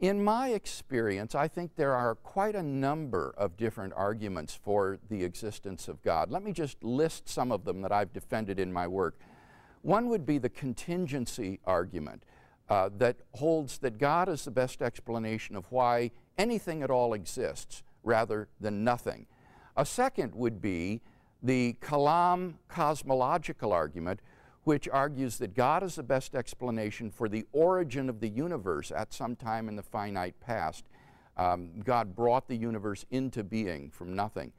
In my experience, I think there are quite a number of different arguments for the existence of God. Let me just list some of them that I've defended in my work. One would be the contingency argument uh, that holds that God is the best explanation of why anything at all exists rather than nothing. A second would be the Kalam cosmological argument, which argues that God is the best explanation for the origin of the universe at some time in the finite past. Um, God brought the universe into being from nothing.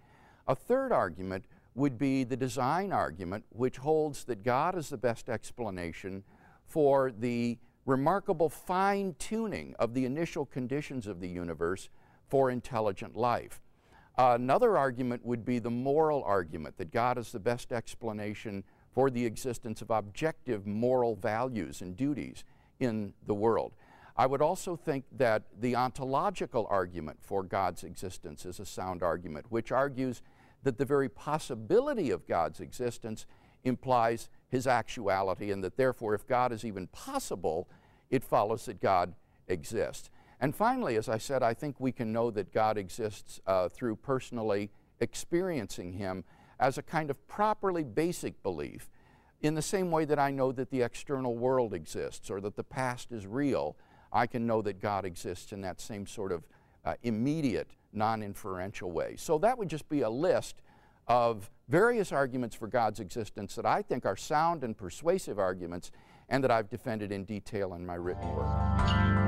A third argument would be the design argument, which holds that God is the best explanation for the remarkable fine tuning of the initial conditions of the universe for intelligent life. Uh, another argument would be the moral argument that God is the best explanation for the existence of objective moral values and duties in the world. I would also think that the ontological argument for God's existence is a sound argument, which argues that the very possibility of God's existence implies his actuality, and that therefore, if God is even possible, it follows that God exists. And finally, as I said, I think we can know that God exists uh, through personally experiencing Him as a kind of properly basic belief, in the same way that I know that the external world exists or that the past is real. I can know that God exists in that same sort of uh, immediate, non inferential way. So that would just be a list of various arguments for God's existence that I think are sound and persuasive arguments and that I've defended in detail in my written work.